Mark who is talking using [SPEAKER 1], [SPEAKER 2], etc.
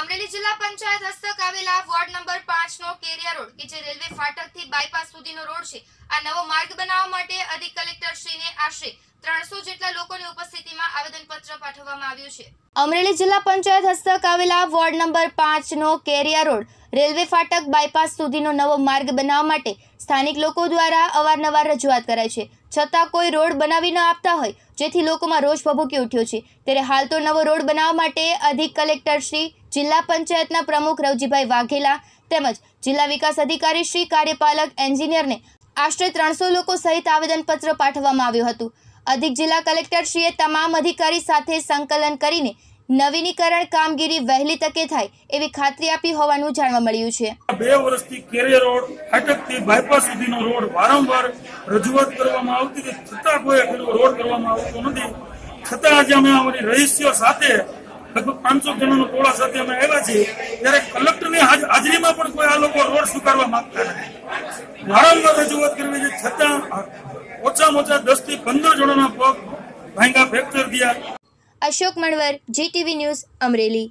[SPEAKER 1] અમરેલી જિલ્લા પંચાયત હસ્તક આવેલા વોર્ડ નંબર પાંચ નો કેરિયા રોડ કે જે રેલવે ફાટકથી બાયપાસ સુધીનો રોડ છે, આ નવો માર્ગ બનાવવા માટે અધિક કલેક્ટર શ્રીને આશરે ત્રણસો જેટલા લોકોની ઉપસ્થિતિમાં આવેદનપત્ર પાઠવવામાં આવ્યું છે. અમરેલી જિલ્લા પંચાયત હસ્તક આવેલા વોર્ડ નંબર પાંચ નો કેરિયા રોડ રેલવે ફાટક બાયપાસ સુધીનો નવો માર્ગ બનાવવા માટે સ્થાનિક લોકો દ્વારા અવારનવાર રજૂઆત કરાય છે. છતાં કોઈ રોડ બનાવી ન આપતા હોય, જેથી લોકોમાં રોષ ભભૂકી ઉઠ્યો છે. ત્યારે હાલ તો નવો રોડ બનાવવા માટે અધિક કલેક્ટર શ્રી જિલ્લા પંચાયતના પ્રમુખ રવજીભાઈ વાઘેલા તેમજ જિલ્લા વિકાસ અધિકારી શ્રી કાર્યપાલક એન્જિનિયરને આશરે ત્રણસો લોકો સહિત આવેદનપત્ર પાઠવવામાં આવ્યું હતું. અધિક જિલ્લા કલેક્ટરશ્રીએ તમામ અધિકારી સાથે સંકલન કરીને નવીનીકરણ કામગીરી વહેલી તકે થાય એવી ખાતરી આપી હોવાનું જાણવા મળ્યું છે.
[SPEAKER 2] બે વર્ષથી કેરે રોડ ફાટકથી બાયપાસ સુધીનો રોડ વારંવાર રજૂઆત કરવામાં આવતી છતાં કોઈ રોડ કરવામાં આવતો નથી. છતાં આજે અમે અમારી રહીશીઓ સાથે લગભગ પાંચસો જણાનો ટોળા સાથે અમે આવ્યા છીએ. ત્યારે કલેક્ટરની હાજરીમાં પણ કોઈ આ લોકો રોડ સ્વીકારવા માંગતા નથી. વારંવાર રજૂઆત કરવી છે. છતાં ઓછામાં ઓછા દસથી પંદર જણાના પગ ભાંગા ફ્રેક્ચર થયા.
[SPEAKER 1] Ashok Manvar, GTV news Amreli.